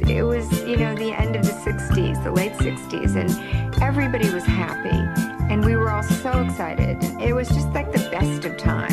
It was, you know, the end of the 60s, the late 60s, and everybody was happy. And we were all so excited. It was just like the best of times.